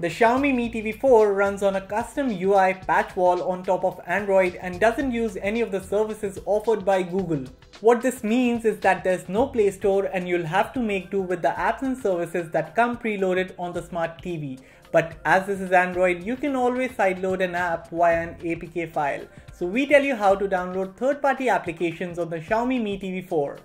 The Xiaomi Mi TV 4 runs on a custom UI Patchwall on top of Android and doesn't use any of the services offered by Google. What this means is that there's no Play Store and you'll have to make do with the apps and services that come preloaded on the smart TV. But as this is Android, you can always sideload an app via an APK file. So we tell you how to download third-party applications on the Xiaomi Mi TV 4.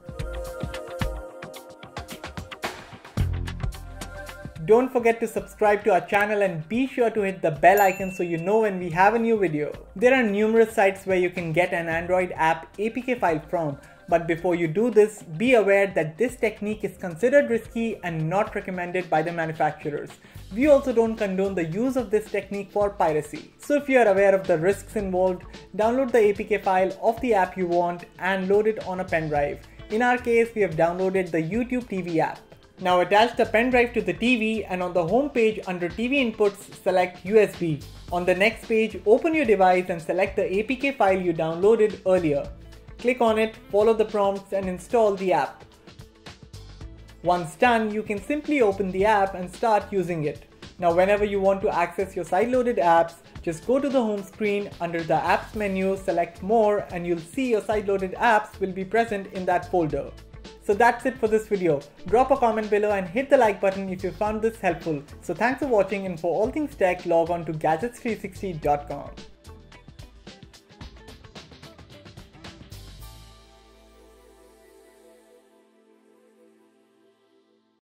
Don't forget to subscribe to our channel and be sure to hit the bell icon so you know when we have a new video. There are numerous sites where you can get an Android app APK file from, but before you do this, be aware that this technique is considered risky and not recommended by the manufacturers. We also don't condone the use of this technique for piracy. So if you are aware of the risks involved, download the APK file of the app you want and load it on a pen drive. In our case, we have downloaded the YouTube TV app. Now attach the pen drive to the TV and on the home page under TV inputs select USB. On the next page open your device and select the APK file you downloaded earlier. Click on it, follow the prompts and install the app. Once done, you can simply open the app and start using it. Now whenever you want to access your side-loaded apps, just go to the home screen under the apps menu, select more and you'll see your side-loaded apps will be present in that folder. So that's it for this video. Drop a comment below and hit the like button if you found this helpful. So thanks for watching and for all things tech log on to gadgets360.com.